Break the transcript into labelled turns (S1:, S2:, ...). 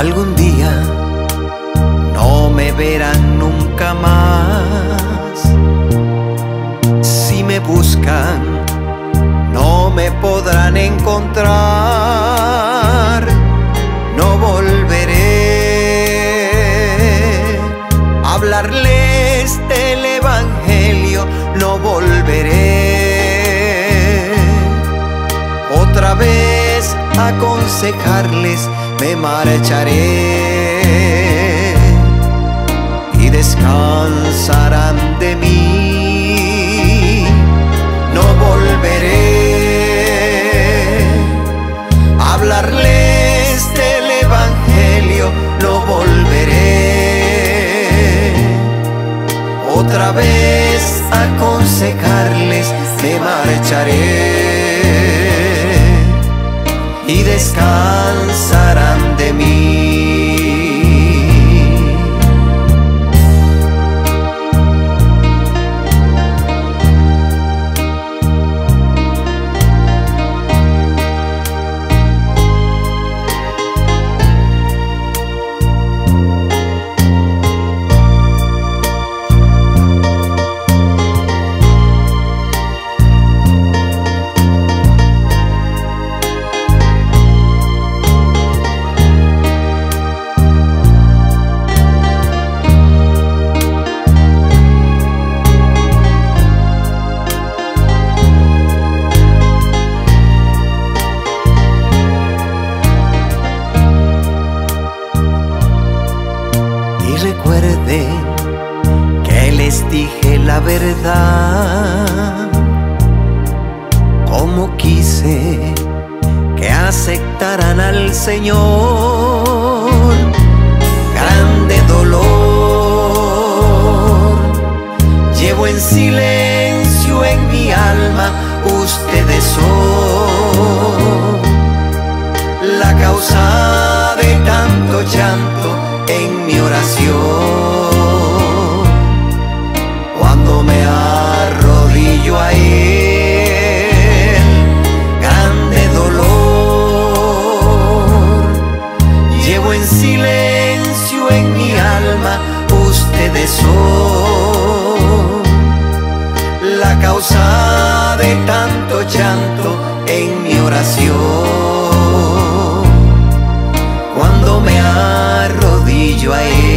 S1: Algún día no me verán nunca más. Aconsejarles me marcharé y descansarán de mí. No volveré a hablarles del Evangelio, no volveré otra vez a aconsejarles me marcharé y que les dije la verdad, como quise que aceptaran al Señor. Grande dolor, llevo en silencio en mi alma, ustedes son la causa en mi oración. Cuando me arrodillo a Él, grande dolor, llevo en silencio en mi alma, ustedes son la causa de tanto llanto en mi oración. Cuando me arrodillo a Él.